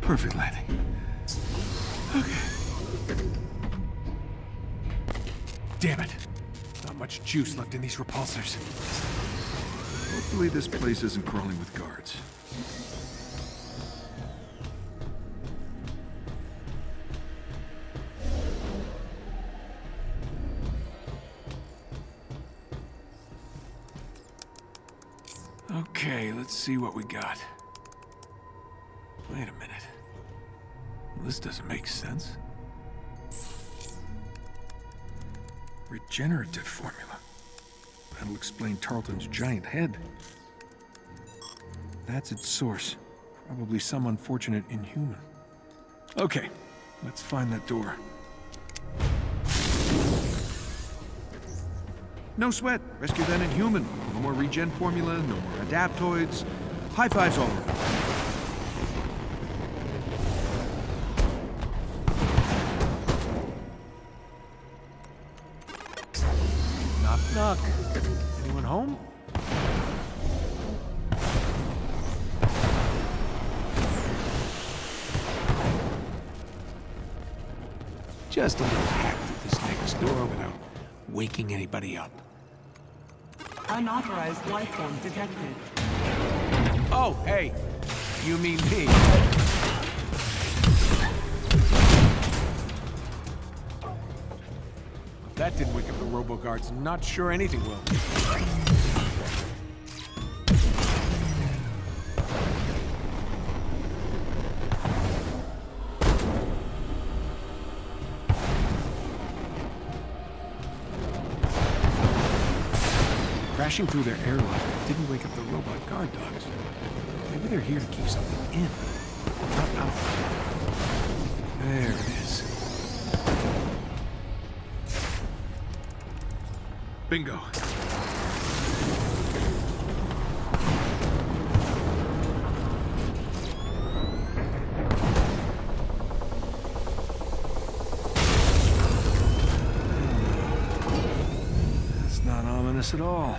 Perfect landing. Okay. Damn it. Not much juice left in these repulsors. Hopefully this place isn't crawling with guards. Okay, let's see what we got. Wait a minute. This doesn't make sense. Regenerative formula. That'll explain Tarleton's giant head. That's its source. Probably some unfortunate inhuman. Okay, let's find that door. No sweat. Rescue that inhuman. No more regen formula, no more adaptoids. High fives all around. Knock, knock. Anyone home? Just a little hack through this next door without waking anybody up. Unauthorized life form detected. Oh, hey. You mean me. If that didn't wake up the robo-guards, not sure anything will. Crashing through their airlock didn't wake up the robot guard dogs. Maybe they're here to keep something in, not out. There it is. Bingo. That's not ominous at all.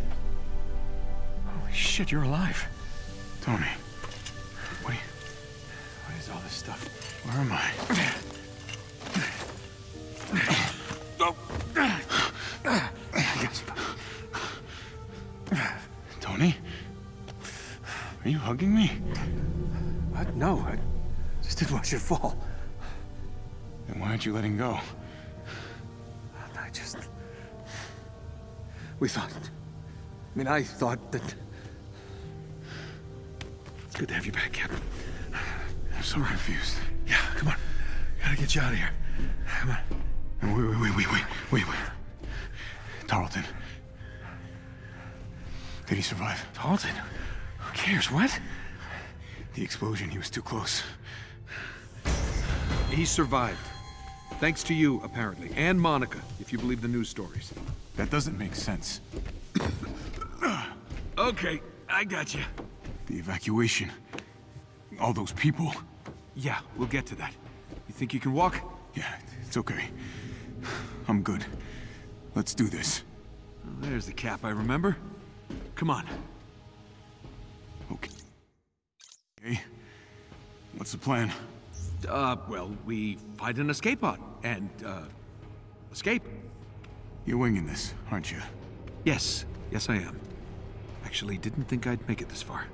Holy shit, you're alive. Tony, What, you, what is all this stuff? where am I? Tony? Are you hugging me? What? No, I just didn't want you fall. Then why aren't you letting go? I just... We thought... I mean, I thought that... It's good to have you back, Captain. I'm so confused. Yeah, come on. Gotta get you out of here. Come on. Wait, wait, wait, wait, wait, wait, wait. Tarleton. Did he survive? Tarleton? Who cares? What? The explosion, he was too close. He survived. Thanks to you, apparently, and Monica, if you believe the news stories. That doesn't make sense. Okay, I got you. The evacuation. All those people. Yeah, we'll get to that. You think you can walk? Yeah, it's okay. I'm good. Let's do this. There's the cap I remember. Come on. Okay. Okay. What's the plan? Uh, well, we find an escape pod and, uh, escape. You're winging this, aren't you? Yes, yes I am. Actually, didn't think I'd make it this far.